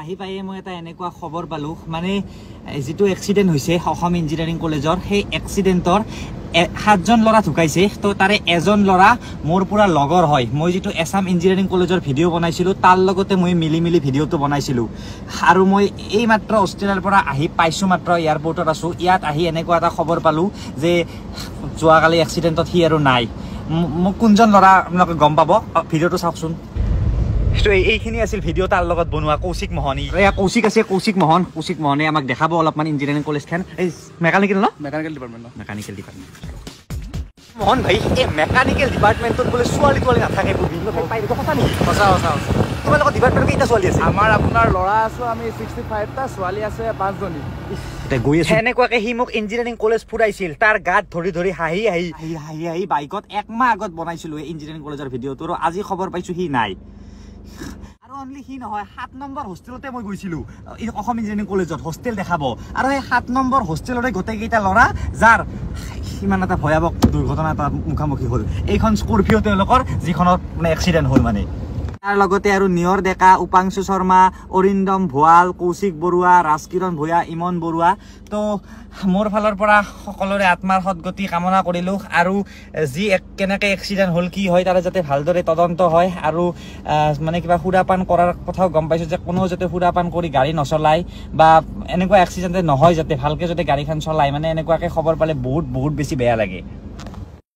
আহি পায়ে মই এটা এনেকুৱা খবৰ পালোঁ। মানে যিটো এক্সিডেণ্ট হৈছে অসম ইঞ্জিনিয়াৰিং কলেজৰ সেই এক্সিডেণ্টৰ সাতজন ল'ৰা ঢুকাইছে। তো তাৰে এজন ল'ৰা মোৰ পূৰা লগৰ হয়। মই যিটো এছাম ইঞ্জিনিয়াৰিং কলেজৰ ভিডিঅ' বনাইছিলোঁ তাৰ লগতে মই মিলি মিলি ভিডিঅ'টো বনাইছিলোঁ। আৰু মই এই মাত্ৰ অষ্ট্ৰেলিয়াৰ পৰা আহি পাইছোঁ মাত্ৰ এয়াৰপৰ্টত আছোঁ। ইয়াত আহি এনেকুৱা এটা খবৰ পালোঁ যে যোৱাকালি এক্সিডেণ্টত সি আৰু নাই। মোক কোনজন ল'ৰা আপোনালোকে গম পাব? ভিডিঅ'টো চাওকচোন। এইখিনি আছিল ভিডিঅ' তাৰ লগত বনোৱা কৌশিক মোহনী। এয়া কৌশিক আছে কৌশিক মোহন। কৌশিক মোহনে আমাক দেখাব অলপমান ইঞ্জিনিয়াৰিং কলেজখন এই মেকানিকেল ন? Mechanical department mechanical department Mohan ভাই এই মেকানিকেল ডিপাৰ্টমেণ্টত বোলে ছোৱালী তোৱালী নাথাকে সঁচা সঁচা সঁচা তোমালোকৰ ডিপাৰ্টমেণ্টত কেইটা ছোৱালী আছে? আমাৰ আপোনাৰ ল'ৰা আছোঁ আমি ছিক্সটি ফাইভটা ছোৱালী আছে পাঁচজনী। গৈ আছে। সেনেকুৱাকে সি মোক ইঞ্জিনিয়াৰিং কলেজ ফুৰাইছিল। তাৰ গাত ধৰি ধৰি হাঁহি হাঁহি। হাঁহি হাঁহি হাঁহি বাইকত একমাহ আগত বনাইছিলোঁ ইঞ্জিনিয়াৰিং কলেজৰ ভিডিঅ'টো আৰু আজি খবৰ পাইছোঁ সি নাই। অনলি সি নহয় সাত নম্বৰ হোষ্টেলতে মই গৈছিলোঁ। এই অসম ইঞ্জিনিয়াৰিং কলেজত হোষ্টেল দেখাব। আৰু সেই সাত নম্বৰ হোষ্টেলৰে গোটেইকেইটা ল'ৰা যাৰ সিমান এটা ভয়াৱহ দুৰ্ঘটনা এটা মুখামুখি হ'ল। এইখন স্কৰপিঅ' তেওঁলোকৰ যিখনত মানে এক্সিডেণ্ট হ'ল মানে। তাৰ লগতে আৰু নিয়ৰ ডেকা উপাংশু শৰ্মা অৰিন্দম ভুৱাল কৌশিক বৰুৱা ৰাজকিৰণ ভূঞা ইমন বৰুৱা। তো মোৰ ফালৰ পৰা সকলোৰে আত্মাৰ সদগতি কামনা কৰিলোঁ আৰু যি কেনেকৈ এক্সিডেণ্ট হ'ল কি হয় তাৰে যাতে ভালদৰে তদন্ত হয় আৰু মানে কিবা সুৰাপান কৰাৰ কথাও গম পাইছোঁ যে কোনেও যাতে সুৰাপান কৰি গাড়ী নচলায় বা এনেকুৱা এক্সিডেণ্ট নহয় যাতে ভালকৈ যাতে গাড়ীখন চলায় মানে এনেকুৱাকৈ খবৰ পালে বহুত বহুত বেছি বেয়া লাগে।